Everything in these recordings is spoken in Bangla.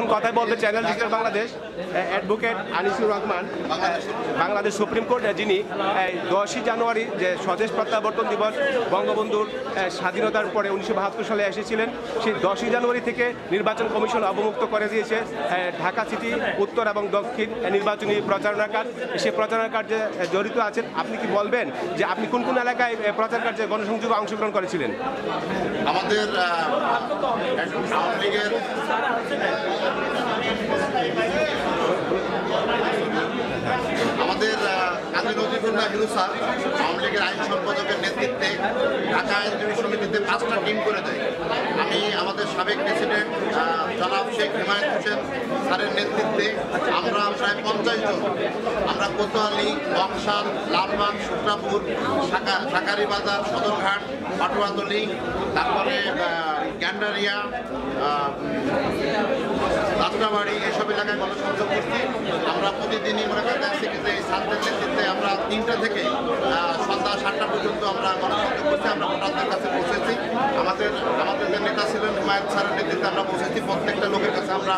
এখন কথাই বলবে channel digital Bangladesh advocate Anisur Rahman Bangladesh supreme court যিনি দশই জানুয়ারি যে স্বদেশ প্রত্যাবর্তন দিবস বঙ্গবন্ধুর স্বাধীনতার পরে উনিশশো বাহাত্তর সালে এসেছিলেন, সেই দশই জানুয়ারি থেকে নির্বাচন কমিশন অবমুক্ত করে দিয়েছে ঢাকা সিটি, উত্তর এবং দক্ষিণ নির্বাচনী প্রচারণা কাজ সেই প্রচারণা কার্যে জড়িত আছেন। আপনি কি বলবেন যে আপনি কোন কোন এলাকায় প্রচার কার্যে গণসংযোগে অংশগ্রহণ করেছিলেন? আমাদের আওয়ামী লীগের আমাদের কাজী নজিবুল্লাহ হিরু স্যার আওয়ামী লীগের আইন সম্পাদকের নেতৃত্বে ঢাকা আইনজীবী সমিতিতে পাঁচটা টিম করে দেয়। আমি আমাদের সাবেক প্রেসিডেন্ট জনাব শেখ হিমায়ত হোসেন স্যারের নেতৃত্বে আমরা প্রায় পঞ্চাশ জন। আমরা কোতোয়ালি বংশাল লালবাগ সুত্রাপুর শাকারি বাজার সদরঘাট, পাটুয়াতলি, তারপরে গ্যান্ডারিয়া যাত্রাবাড়ি এসব এলাকায় গণসংযোগ করছি। আমরা প্রতিদিনই মনে করেন যে নেতৃত্বে আমরা তিনটা থেকে সন্ধ্যা সাতটা পর্যন্ত আমরা গণসংযোগ করছি। আমরা ভোটারদের কাছে পৌঁছেছি। আমাদের আমাদের যে নেতা ছিলেন হুমায়ুন স্যারের নেতৃত্বে আমরা পৌঁছেছি। প্রত্যেকটা লোকের কাছে আমরা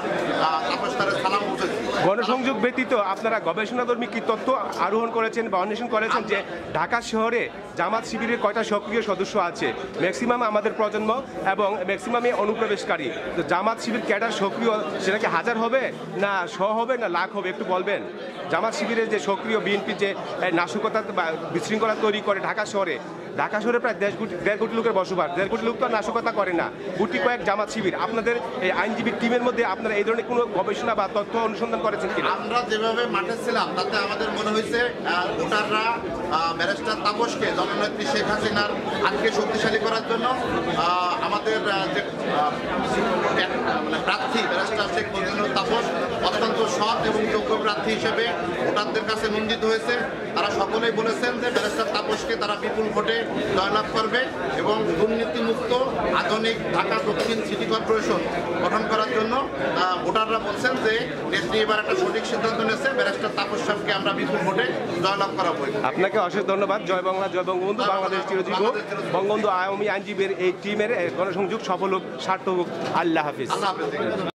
তাপস সালাম পৌঁছেছি। গণসংযোগ ব্যতীত আপনারা গবেষণাধর্মী কি তথ্য আরোহণ করেছেন বা অন্বেষণ করেছেন যে ঢাকা শহরে জামাত শিবিরের কয়টা সক্রিয় সদস্য আছে? ম্যাক্সিমাম আমাদের প্রজন্ম এবং ম্যাক্সিমামই অনুপ্রবেশকারী। তো জামাত শিবির ক্যাডার সক্রিয়, সেটা কি হাজার হবে? না, শ হবে না লাখ হবে? একটু বলবেন। জামাত শিবিরের যে সক্রিয় বিএনপি যে নাশকতা বা বিশৃঙ্খলা তৈরি করে ঢাকা শহরে ঢাকা শহরে প্রায় দেড় কোটি দেড় কোটি লোকের বসবাস। দেড় কোটি লোক তো নাশকতা করে না। গুটি কয়েক জামাত শিবির। আপনাদের এই আইনজীবী টিমের মধ্যে আপনারা এই ধরনের কোনো গবেষণা বা তথ্য অনুসন্ধান করেছেন কিনা? আমরা যেভাবে মাঠে ছিলাম, তাতে আমাদের মনে হয়েছে ভোটাররা ব্যারিস্টার তাপসকে, জননেত্রী শেখ হাসিনার আজকে শক্তিশালী করার জন্য আমাদের যে মানে প্রার্থী, ব্যারিস্টার শেখ মুজিবুর তাপস, অত্যন্ত সৎ এবং যোগ্য প্রার্থী হিসেবে ভোটারদের কাছে মন্ডিত হয়েছে। তারা সকলেই বলেছেন যে ব্যারিস্টার তারা বিপুল ভোটে জয়লাভ করবে এবং দুর্নীতিমুক্ত আধুনিক ঢাকা দক্ষিণ সিটি কর্পোরেশন গঠন করার জন্য ভোটাররা বলছেন যে দেশটি এবার একটা সঠিক সিদ্ধান্ত নিয়েছে ব্যারিস্টার তাপস সাহেবকে আমরা বিপুল ভোটে জয়লাভ করাবো। আপনাকে অশেষ ধন্যবাদ। জয় বাংলা জয় বঙ্গবন্ধু বাংলাদেশ চিরজীব। বঙ্গবন্ধু আওয়ামী আইনজীবীর এই টিমের গণসংযোগ সফল হোক। সার্থক হোক। আল্লাহ হাফিজ। আল্লাহ হাফেজ।